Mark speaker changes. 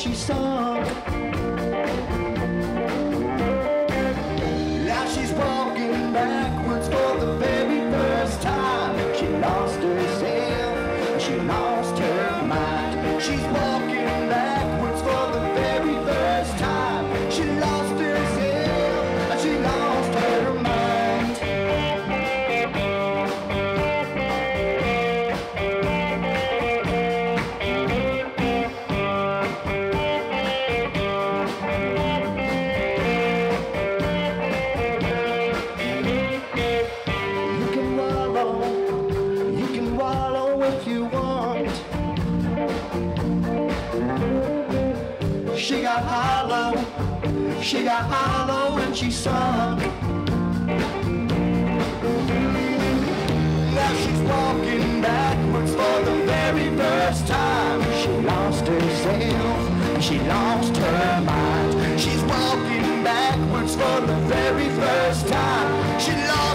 Speaker 1: she sunk. Now she's walking backwards for the very first time. She lost herself, she lost her mind. She's walking She got hollow, she got hollow and she sunk. Now she's walking backwards for the very first time. She lost herself, she lost her mind. She's walking backwards for the very first time. She lost